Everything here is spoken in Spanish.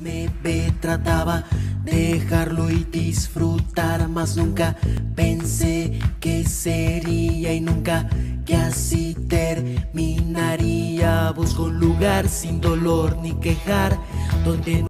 Me ve, trataba dejarlo y disfrutar, más nunca pensé que sería y nunca que así terminaría. Busco un lugar sin dolor ni quejar, donde